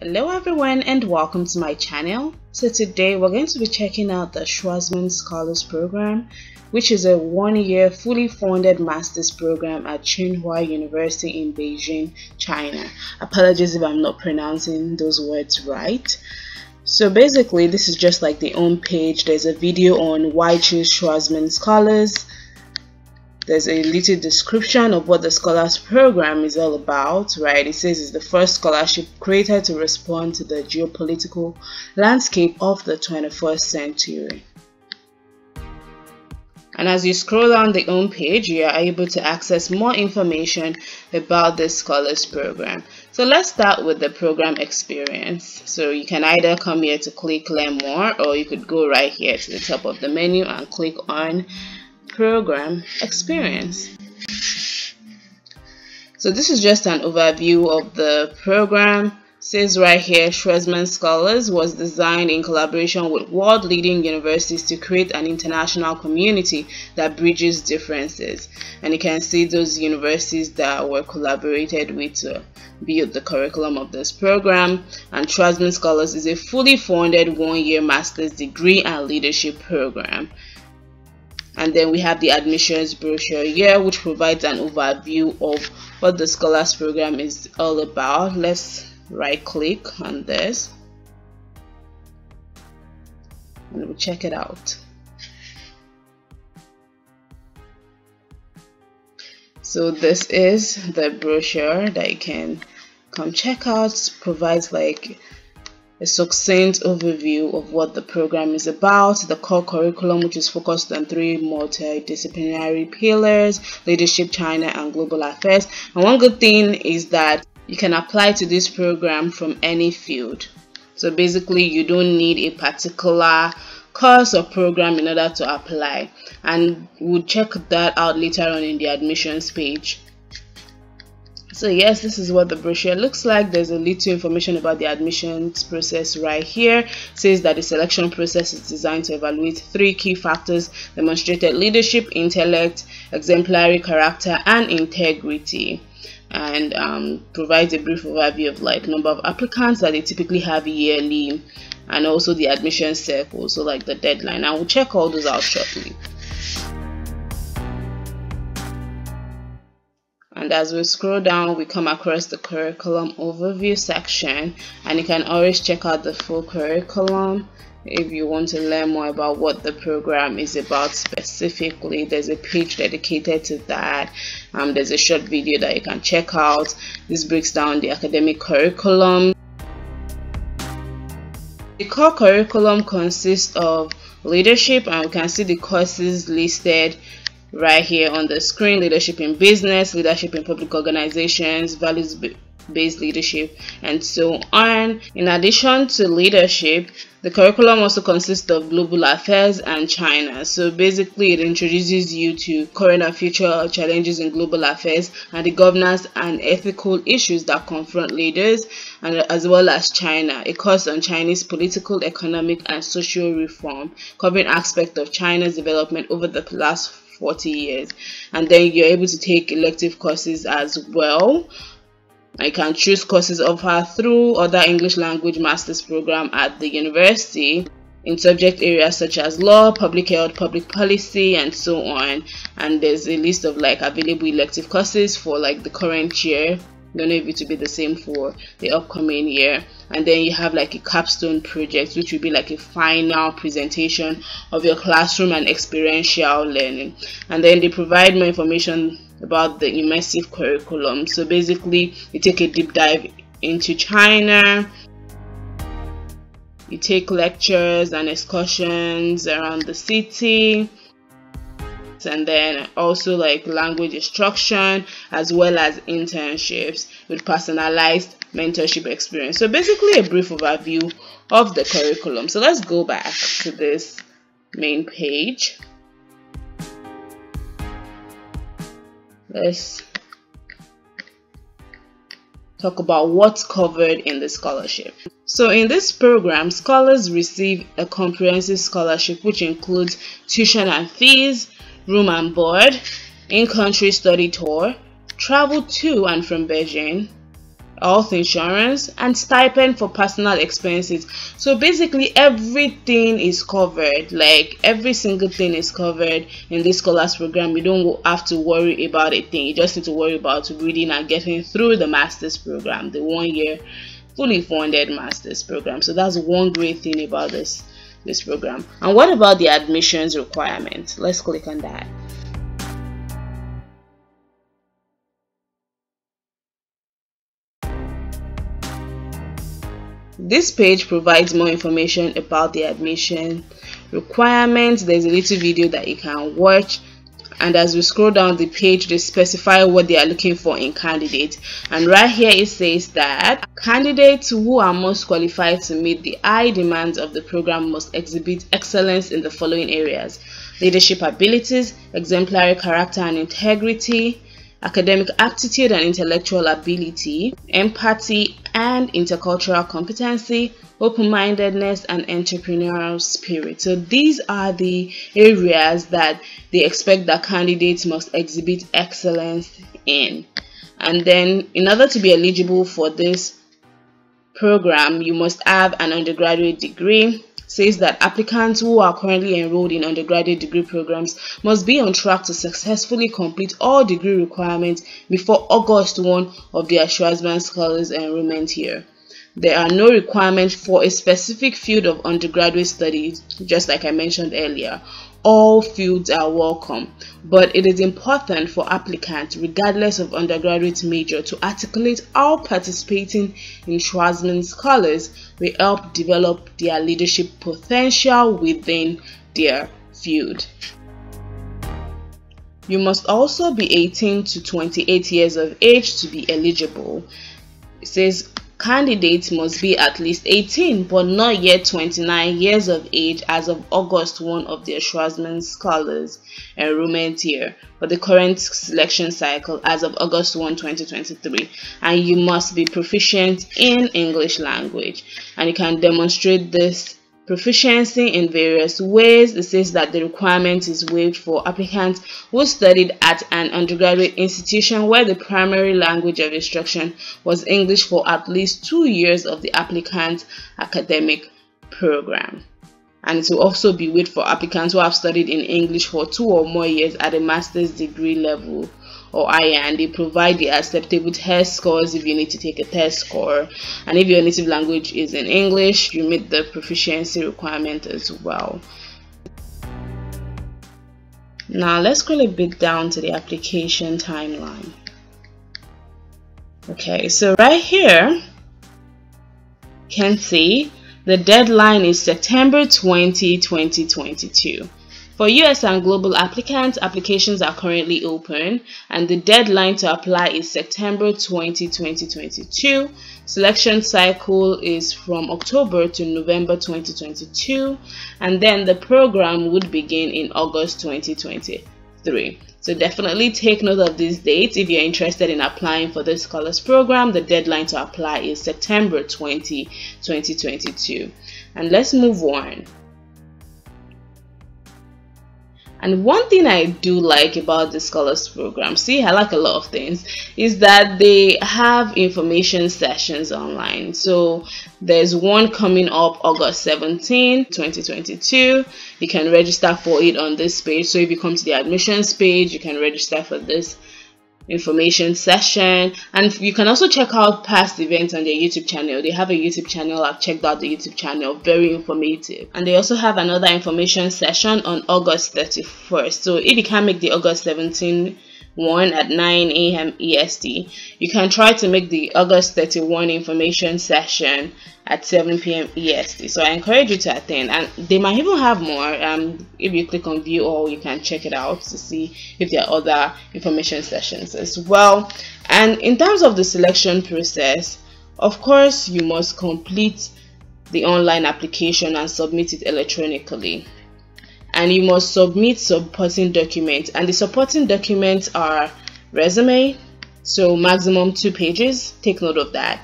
Hello everyone and welcome to my channel. So today we're going to be checking out the Schwarzman Scholars Program which is a one-year fully funded master's program at Tsinghua University in Beijing, China. Apologies if I'm not pronouncing those words right. So basically this is just like the home page. There's a video on why choose Schwarzman Scholars there's a little description of what the scholars program is all about right? It says it's the first scholarship created to respond to the geopolitical landscape of the 21st century. And as you scroll down the home page you are able to access more information about this scholars program. So let's start with the program experience. So you can either come here to click learn more or you could go right here to the top of the menu and click on program experience. So this is just an overview of the program. It says right here, Schwarzman Scholars was designed in collaboration with world-leading universities to create an international community that bridges differences. And you can see those universities that were collaborated with to build the curriculum of this program. And Schwarzman Scholars is a fully funded one-year master's degree and leadership program and then we have the admissions brochure here which provides an overview of what the scholars program is all about. Let's right click on this. And we'll check it out. So this is the brochure that you can come check out. Provides like a succinct overview of what the program is about, the core curriculum, which is focused on three multidisciplinary pillars leadership, China, and global affairs. And one good thing is that you can apply to this program from any field. So basically, you don't need a particular course or program in order to apply, and we'll check that out later on in the admissions page. So yes, this is what the brochure looks like. There's a little information about the admissions process right here. It says that the selection process is designed to evaluate three key factors, demonstrated leadership, intellect, exemplary character, and integrity and um, provides a brief overview of like number of applicants that they typically have yearly and also the admission circle, so like the deadline. I will check all those out shortly. As we scroll down we come across the curriculum overview section and you can always check out the full curriculum if you want to learn more about what the program is about specifically. There's a page dedicated to that. Um, there's a short video that you can check out. This breaks down the academic curriculum. The core curriculum consists of leadership and we can see the courses listed right here on the screen leadership in business leadership in public organizations values based leadership and so on. In addition to leadership the curriculum also consists of global affairs and china. So basically it introduces you to current and future challenges in global affairs and the governance and ethical issues that confront leaders and as well as china. A course on chinese political economic and social reform covering aspects of china's development over the last 40 years. And then you're able to take elective courses as well. I can choose courses offered through other English language master's program at the university in subject areas such as law, public health, public policy, and so on. And there's a list of like available elective courses for like the current year don't know if it will be the same for the upcoming year. And then you have like a capstone project which will be like a final presentation of your classroom and experiential learning. And then they provide more information about the immersive curriculum. So basically you take a deep dive into china you take lectures and excursions around the city and then also like language instruction as well as internships with personalized mentorship experience. So basically a brief overview of the curriculum. So let's go back to this main page. Let's talk about what's covered in the scholarship. So in this program, scholars receive a comprehensive scholarship which includes tuition and fees, room and board, in-country study tour, travel to and from Beijing, health insurance, and stipend for personal expenses. So basically, everything is covered. Like every single thing is covered in this scholars program. You don't have to worry about a thing. You just need to worry about reading and getting through the master's program, the one year fully funded master's program. So that's one great thing about this this program. And what about the admissions requirement? Let's click on that. This page provides more information about the admission requirements. There's a little video that you can watch and as we scroll down the page they specify what they are looking for in candidates. And right here it says that candidates who are most qualified to meet the high demands of the program must exhibit excellence in the following areas. Leadership abilities exemplary character and integrity academic aptitude and intellectual ability, empathy and intercultural competency, open-mindedness and entrepreneurial spirit. So these are the areas that they expect that candidates must exhibit excellence in. And then in order to be eligible for this program, you must have an undergraduate degree, says that applicants who are currently enrolled in undergraduate degree programs must be on track to successfully complete all degree requirements before August 1 of their Schwarzman Scholars enrollment year. There are no requirements for a specific field of undergraduate studies, just like I mentioned earlier, all fields are welcome, but it is important for applicants, regardless of undergraduate major, to articulate how participating in Schwarzman Scholars will help develop their leadership potential within their field. You must also be 18 to 28 years of age to be eligible. It says Candidates must be at least 18 but not yet 29 years of age as of August 1 of the Schwarzman Scholars enrollment year for the current selection cycle as of August 1, 2023 and you must be proficient in English language. And you can demonstrate this proficiency in various ways. It says that the requirement is waived for applicants who studied at an undergraduate institution where the primary language of instruction was English for at least two years of the applicant's academic program. And it will also be waived for applicants who have studied in English for two or more years at a master's degree level or higher and they provide the acceptable test scores if you need to take a test score and if your native language is in English you meet the proficiency requirement as well. Now let's scroll a bit down to the application timeline. Okay, so right here, you can see the deadline is September 20, 2022. For US and global applicants, applications are currently open and the deadline to apply is September 20, 2022. Selection cycle is from October to November 2022 and then the program would begin in August 2023. So definitely take note of these dates if you're interested in applying for the Scholars Program. The deadline to apply is September 20, 2022. And let's move on. And one thing I do like about the Scholars Program, see, I like a lot of things, is that they have information sessions online. So there's one coming up August 17, 2022. You can register for it on this page. So if you come to the admissions page, you can register for this information session. And you can also check out past events on their youtube channel. They have a youtube channel. I've checked out the youtube channel. Very informative. And they also have another information session on august 31st so if you can't make the august 17 1 at 9 a.m. EST. You can try to make the August 31 information session at 7 p.m. EST. So I encourage you to attend, and they might even have more. Um, if you click on view all, you can check it out to see if there are other information sessions as well. And in terms of the selection process, of course, you must complete the online application and submit it electronically and you must submit supporting documents. And the supporting documents are resume so maximum two pages take note of that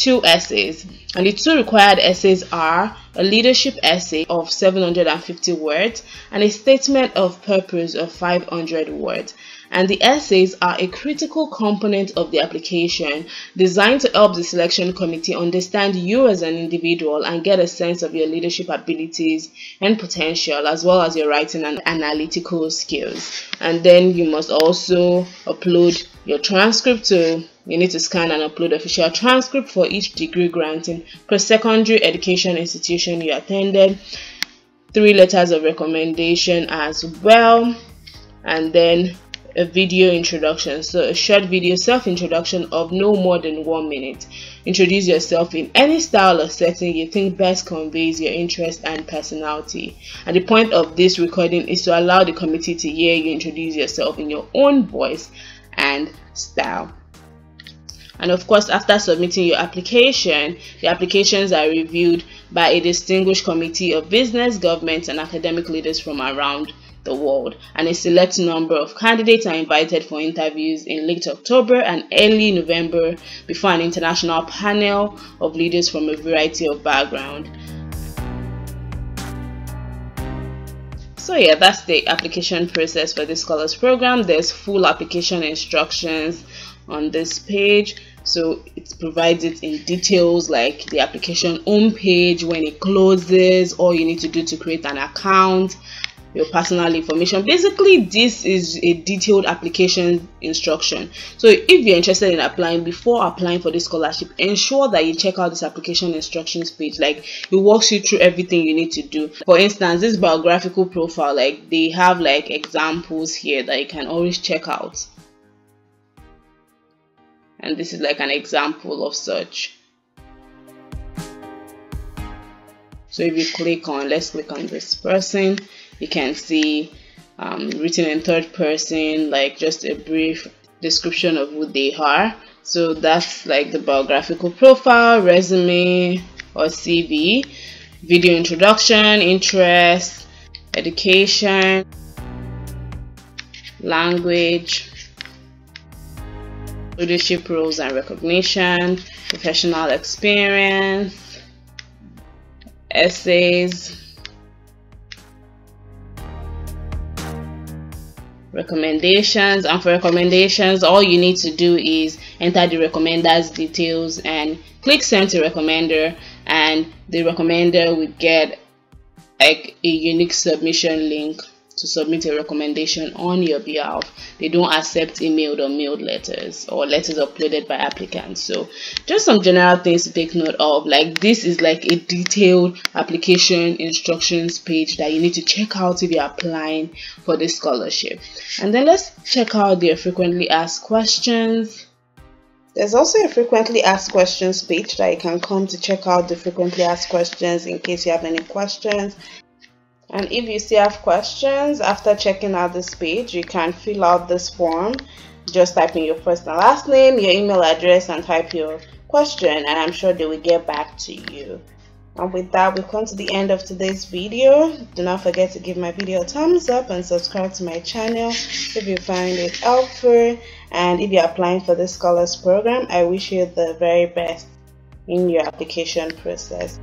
two essays. And the two required essays are a leadership essay of 750 words and a statement of purpose of 500 words and the essays are a critical component of the application designed to help the selection committee understand you as an individual and get a sense of your leadership abilities and potential as well as your writing and analytical skills. And then you must also upload your transcript to you need to scan and upload official transcript for each degree granting per secondary education institution you attended. Three letters of recommendation as well. And then a video introduction so a short video self introduction of no more than one minute. Introduce yourself in any style or setting you think best conveys your interest and personality. And the point of this recording is to allow the committee to hear you introduce yourself in your own voice and style. And of course after submitting your application the applications are reviewed by a distinguished committee of business government and academic leaders from around the world and a select number of candidates are invited for interviews in late October and early November before an international panel of leaders from a variety of backgrounds. So yeah, that's the application process for this scholars program. There's full application instructions on this page so it provides it in details like the application home page when it closes all you need to do to create an account your personal information. Basically this is a detailed application instruction. So if you're interested in applying before applying for this scholarship ensure that you check out this application instructions page. Like it walks you through everything you need to do. For instance this biographical profile like they have like examples here that you can always check out. And this is like an example of such. So if you click on let's click on this person you can see um, written in third person like just a brief description of who they are. So that's like the biographical profile resume or CV video introduction interest education language leadership roles and recognition professional experience essays recommendations and for recommendations all you need to do is enter the recommender's details and click send to recommender and the recommender will get like a unique submission link to submit a recommendation on your behalf. They don't accept emailed or mailed letters or letters uploaded by applicants. So just some general things to take note of. Like this is like a detailed application instructions page that you need to check out if you're applying for this scholarship. And then let's check out their frequently asked questions. There's also a frequently asked questions page that you can come to check out the frequently asked questions in case you have any questions and if you still have questions after checking out this page you can fill out this form. Just type in your first and last name your email address and type your question and i'm sure they will get back to you. And with that we come to the end of today's video. Do not forget to give my video a thumbs up and subscribe to my channel if you find it helpful. And if you're applying for the scholars program i wish you the very best in your application process